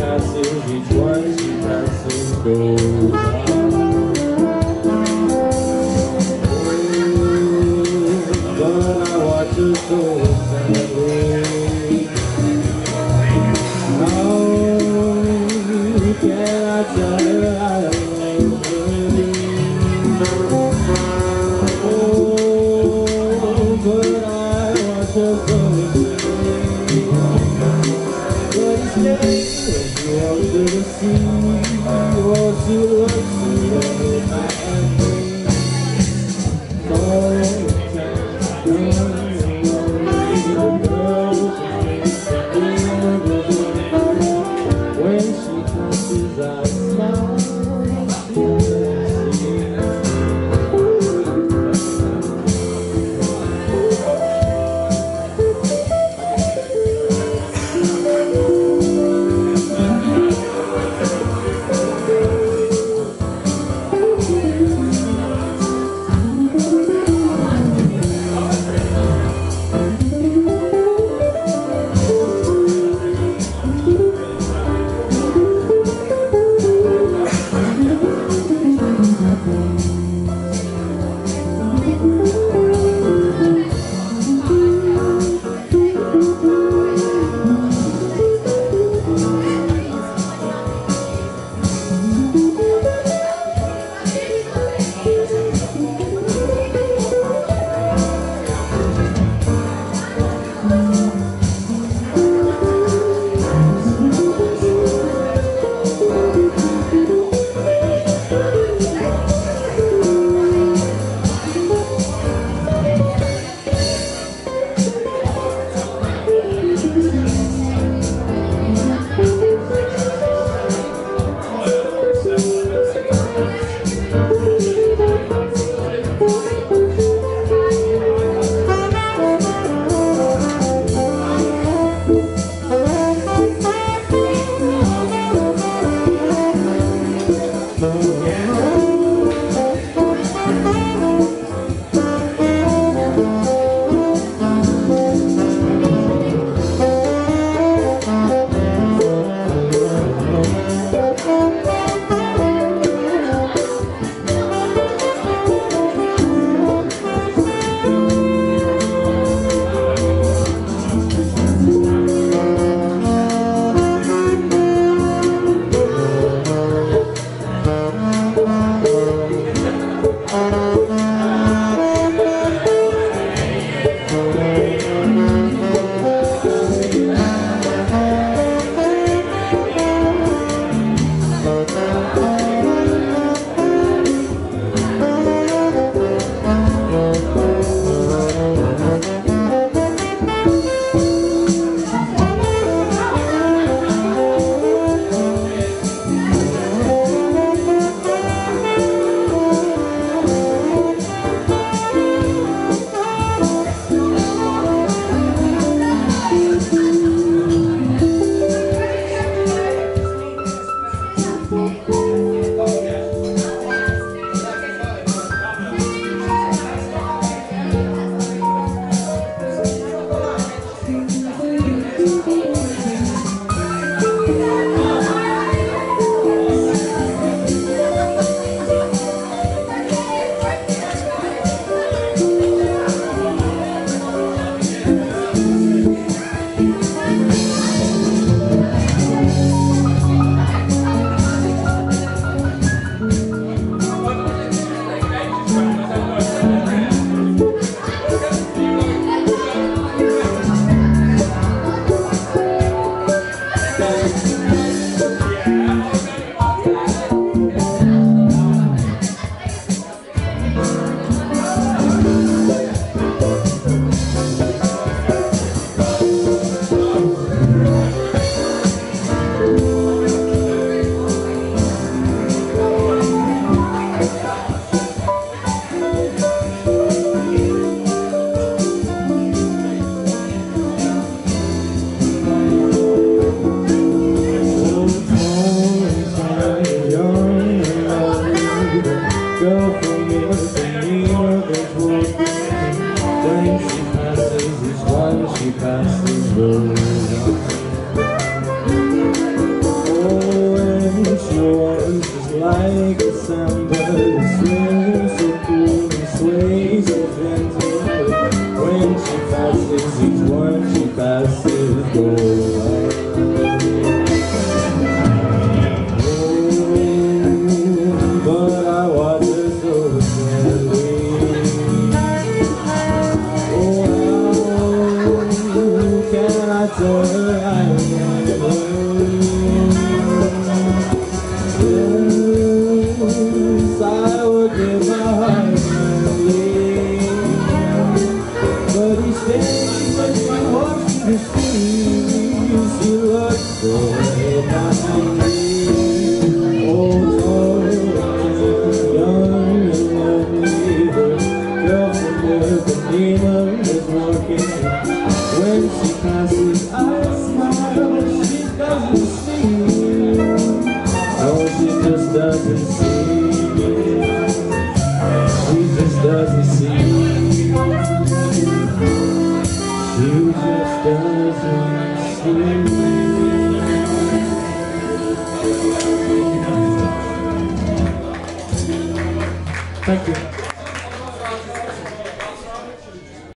passes, each one she passes. to the sea or to Girl